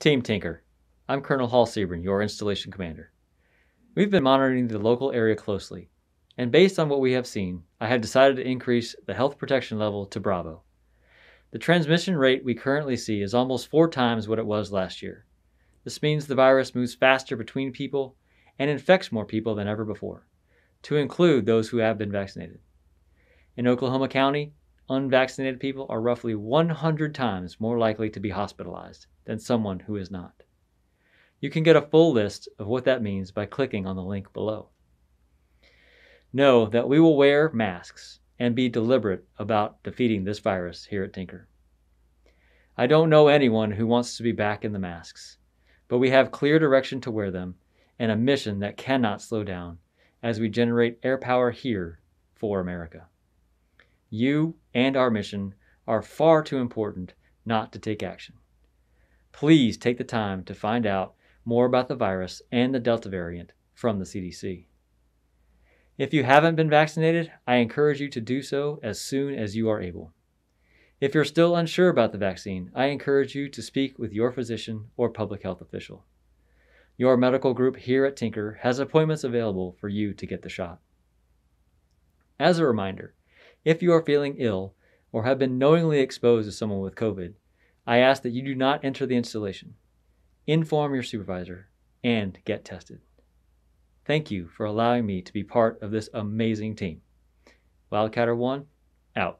Team Tinker. I'm Colonel Hall Sebren, your installation commander. We've been monitoring the local area closely, and based on what we have seen, I have decided to increase the health protection level to Bravo. The transmission rate we currently see is almost four times what it was last year. This means the virus moves faster between people and infects more people than ever before, to include those who have been vaccinated. In Oklahoma County, unvaccinated people are roughly 100 times more likely to be hospitalized than someone who is not. You can get a full list of what that means by clicking on the link below. Know that we will wear masks and be deliberate about defeating this virus here at Tinker. I don't know anyone who wants to be back in the masks, but we have clear direction to wear them and a mission that cannot slow down as we generate air power here for America. You and our mission are far too important not to take action. Please take the time to find out more about the virus and the Delta variant from the CDC. If you haven't been vaccinated, I encourage you to do so as soon as you are able. If you're still unsure about the vaccine, I encourage you to speak with your physician or public health official. Your medical group here at Tinker has appointments available for you to get the shot. As a reminder, if you are feeling ill or have been knowingly exposed to someone with COVID, I ask that you do not enter the installation. Inform your supervisor and get tested. Thank you for allowing me to be part of this amazing team. Wildcatter 1, out.